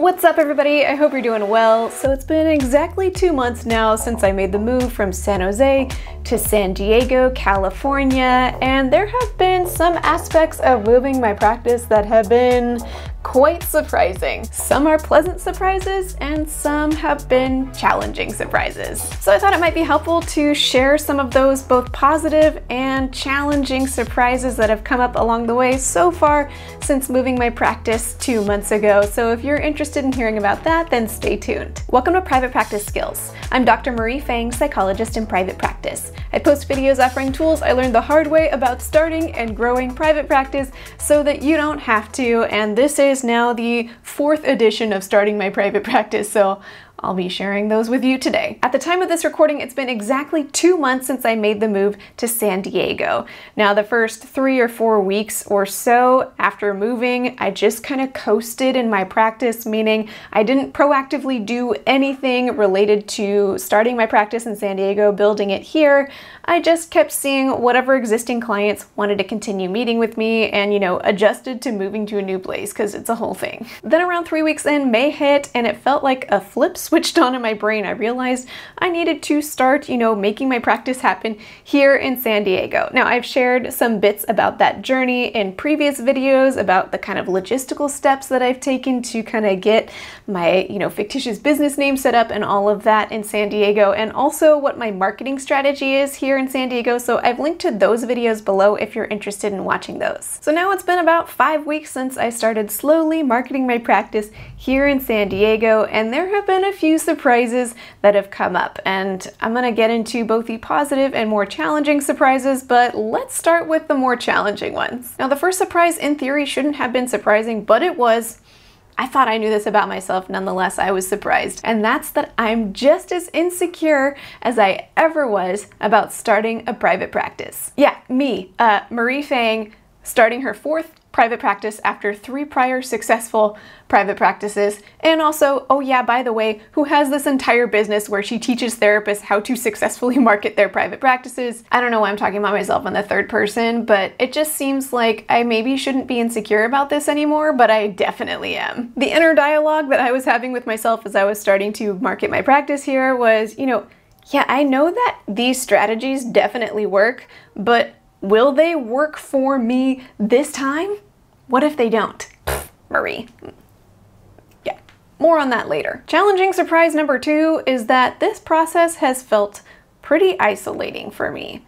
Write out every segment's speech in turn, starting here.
What's up everybody? I hope you're doing well. So it's been exactly two months now since I made the move from San Jose to San Diego, California, and there have been some aspects of moving my practice that have been quite surprising. Some are pleasant surprises and some have been challenging surprises. So I thought it might be helpful to share some of those both positive and challenging surprises that have come up along the way so far since moving my practice two months ago. So if you're interested in hearing about that, then stay tuned. Welcome to Private Practice Skills. I'm Dr. Marie Fang, psychologist in private practice. I post videos offering tools I learned the hard way about starting and growing private practice so that you don't have to, and this is is now the fourth edition of starting my private practice, so I'll be sharing those with you today. At the time of this recording, it's been exactly two months since I made the move to San Diego. Now, the first three or four weeks or so after moving, I just kind of coasted in my practice, meaning I didn't proactively do anything related to starting my practice in San Diego, building it here. I just kept seeing whatever existing clients wanted to continue meeting with me and, you know, adjusted to moving to a new place because it's a whole thing. Then around three weeks in, May hit and it felt like a flip switched on in my brain. I realized I needed to start, you know, making my practice happen here in San Diego. Now, I've shared some bits about that journey in previous videos about the kind of logistical steps that I've taken to kind of get my, you know, fictitious business name set up and all of that in San Diego, and also what my marketing strategy is here in San Diego. So I've linked to those videos below if you're interested in watching those. So now it's been about five weeks since I started slowly marketing my practice here in San Diego, and there have been a few surprises that have come up, and I'm gonna get into both the positive and more challenging surprises, but let's start with the more challenging ones. Now, the first surprise in theory shouldn't have been surprising, but it was. I thought I knew this about myself, nonetheless, I was surprised. And that's that I'm just as insecure as I ever was about starting a private practice. Yeah, me, uh, Marie Fang, starting her fourth private practice after three prior successful private practices. And also, oh yeah, by the way, who has this entire business where she teaches therapists how to successfully market their private practices. I don't know why I'm talking about myself in the third person, but it just seems like I maybe shouldn't be insecure about this anymore, but I definitely am. The inner dialogue that I was having with myself as I was starting to market my practice here was, you know, yeah, I know that these strategies definitely work, but Will they work for me this time? What if they don't? Marie. Yeah, more on that later. Challenging surprise number two is that this process has felt pretty isolating for me.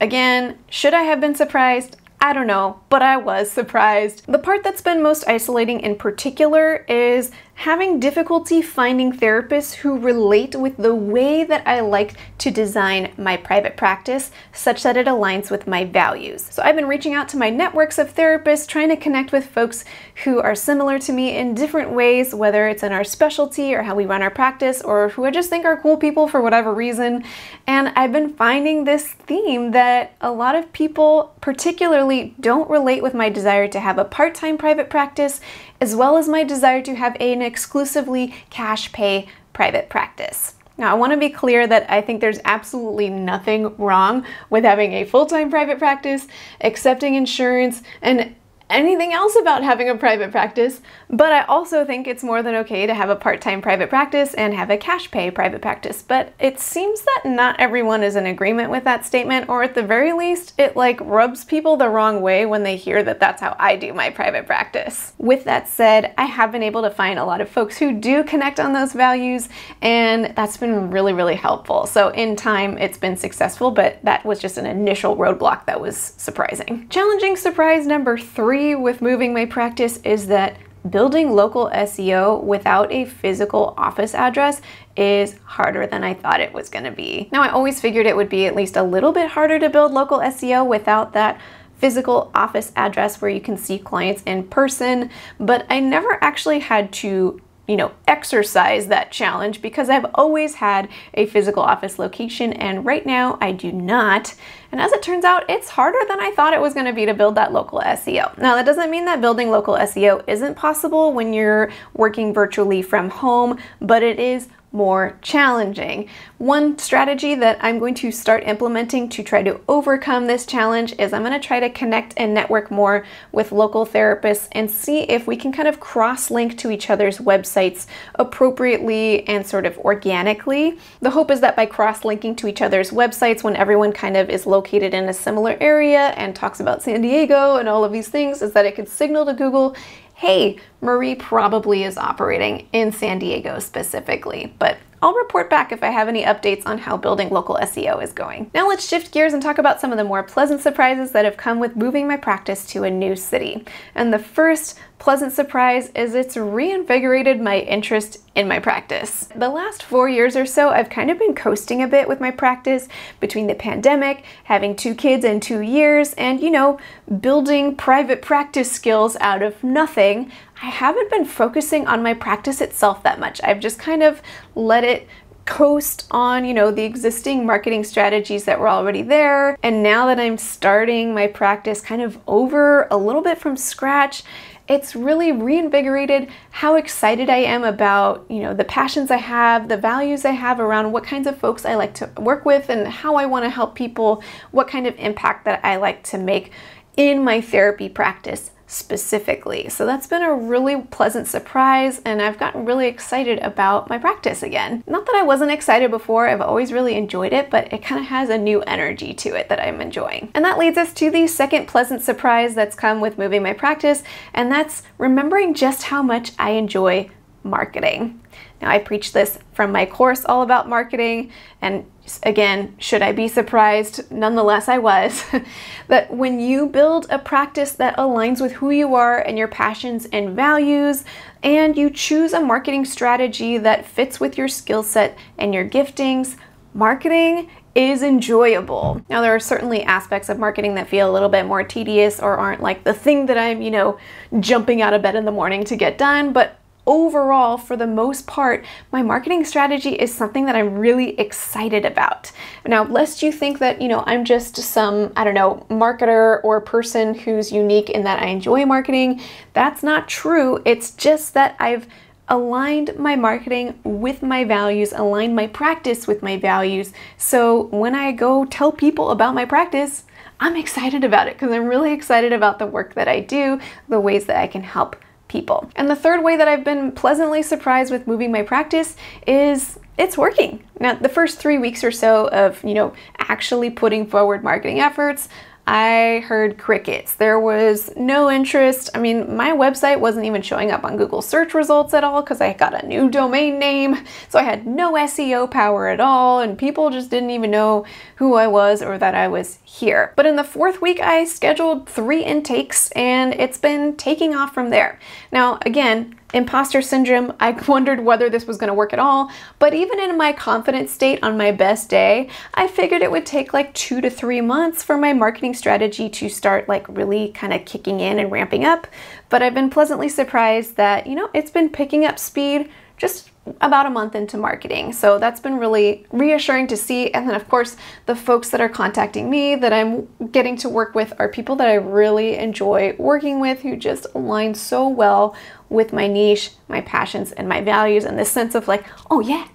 Again, should I have been surprised? I don't know, but I was surprised. The part that's been most isolating in particular is having difficulty finding therapists who relate with the way that I like to design my private practice such that it aligns with my values. So I've been reaching out to my networks of therapists, trying to connect with folks who are similar to me in different ways, whether it's in our specialty or how we run our practice, or who I just think are cool people for whatever reason. And I've been finding this theme that a lot of people particularly don't relate with my desire to have a part-time private practice as well as my desire to have an exclusively cash pay private practice. Now, I want to be clear that I think there's absolutely nothing wrong with having a full time private practice, accepting insurance, and anything else about having a private practice, but I also think it's more than okay to have a part-time private practice and have a cash pay private practice. But it seems that not everyone is in agreement with that statement, or at the very least, it like rubs people the wrong way when they hear that that's how I do my private practice. With that said, I have been able to find a lot of folks who do connect on those values, and that's been really, really helpful. So in time, it's been successful, but that was just an initial roadblock that was surprising. Challenging surprise number three with moving my practice is that building local SEO without a physical office address is harder than I thought it was going to be. Now, I always figured it would be at least a little bit harder to build local SEO without that physical office address where you can see clients in person, but I never actually had to you know, exercise that challenge because I've always had a physical office location and right now I do not. And as it turns out, it's harder than I thought it was gonna be to build that local SEO. Now, that doesn't mean that building local SEO isn't possible when you're working virtually from home, but it is more challenging. One strategy that I'm going to start implementing to try to overcome this challenge is I'm going to try to connect and network more with local therapists and see if we can kind of cross link to each other's websites appropriately and sort of organically. The hope is that by cross linking to each other's websites when everyone kind of is located in a similar area and talks about San Diego and all of these things is that it could signal to Google hey, Marie probably is operating in San Diego specifically, but I'll report back if I have any updates on how building local SEO is going. Now let's shift gears and talk about some of the more pleasant surprises that have come with moving my practice to a new city. And the first pleasant surprise is it's reinvigorated my interest in my practice. The last four years or so, I've kind of been coasting a bit with my practice between the pandemic, having two kids in two years, and you know, building private practice skills out of nothing. I haven't been focusing on my practice itself that much. I've just kind of let it coast on, you know, the existing marketing strategies that were already there. And now that I'm starting my practice kind of over a little bit from scratch, it's really reinvigorated how excited I am about, you know, the passions I have, the values I have around what kinds of folks I like to work with and how I want to help people, what kind of impact that I like to make in my therapy practice specifically. So that's been a really pleasant surprise and I've gotten really excited about my practice again. Not that I wasn't excited before, I've always really enjoyed it, but it kind of has a new energy to it that I'm enjoying. And that leads us to the second pleasant surprise that's come with moving my practice, and that's remembering just how much I enjoy marketing. Now, I preach this from my course all about marketing, and again, should I be surprised? Nonetheless, I was. that when you build a practice that aligns with who you are and your passions and values, and you choose a marketing strategy that fits with your skill set and your giftings, marketing is enjoyable. Now, there are certainly aspects of marketing that feel a little bit more tedious or aren't like the thing that I'm, you know, jumping out of bed in the morning to get done, but overall, for the most part, my marketing strategy is something that I'm really excited about. Now, lest you think that, you know, I'm just some, I don't know, marketer or person who's unique in that I enjoy marketing, that's not true. It's just that I've aligned my marketing with my values, aligned my practice with my values. So when I go tell people about my practice, I'm excited about it because I'm really excited about the work that I do, the ways that I can help people. And the third way that I've been pleasantly surprised with moving my practice is it's working. Now, the first three weeks or so of, you know, actually putting forward marketing efforts, I heard crickets. There was no interest. I mean, my website wasn't even showing up on Google search results at all because I got a new domain name. So I had no SEO power at all, and people just didn't even know who I was or that I was here. But in the fourth week, I scheduled three intakes and it's been taking off from there. Now, again, imposter syndrome. I wondered whether this was going to work at all, but even in my confident state on my best day, I figured it would take like two to three months for my marketing strategy to start like really kind of kicking in and ramping up. But I've been pleasantly surprised that, you know, it's been picking up speed just about a month into marketing. So that's been really reassuring to see. And then, of course, the folks that are contacting me that I'm getting to work with are people that I really enjoy working with who just align so well with my niche, my passions, and my values, and this sense of like, oh yeah,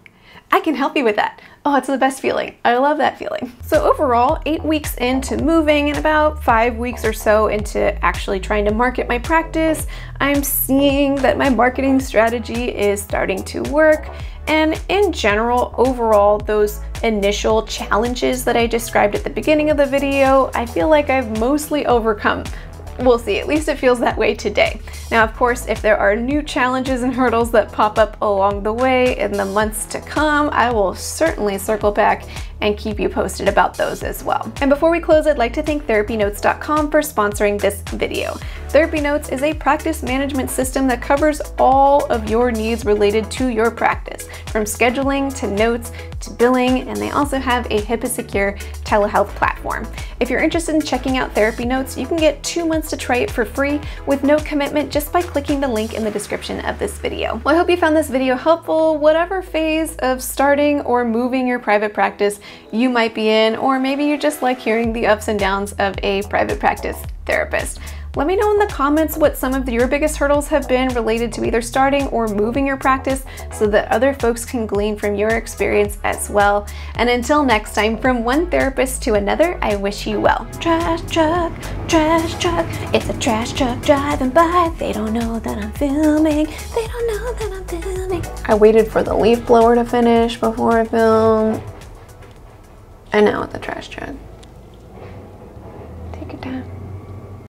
I can help you with that. Oh, it's the best feeling. I love that feeling. So overall, eight weeks into moving and about five weeks or so into actually trying to market my practice, I'm seeing that my marketing strategy is starting to work. And in general, overall, those initial challenges that I described at the beginning of the video, I feel like I've mostly overcome We'll see, at least it feels that way today. Now, of course, if there are new challenges and hurdles that pop up along the way in the months to come, I will certainly circle back and keep you posted about those as well. And before we close, I'd like to thank therapynotes.com for sponsoring this video. Therapy Notes is a practice management system that covers all of your needs related to your practice, from scheduling to notes to billing, and they also have a HIPAA secure telehealth platform. If you're interested in checking out Therapy Notes, you can get two months to try it for free with no commitment just by clicking the link in the description of this video. Well, I hope you found this video helpful, whatever phase of starting or moving your private practice you might be in, or maybe you just like hearing the ups and downs of a private practice therapist. Let me know in the comments what some of your biggest hurdles have been related to either starting or moving your practice so that other folks can glean from your experience as well. And until next time, from one therapist to another, I wish you well. Trash truck, trash truck, it's a trash truck driving by. They don't know that I'm filming, they don't know that I'm filming. I waited for the leaf blower to finish before I filmed. I know, the trash jug. Take your time.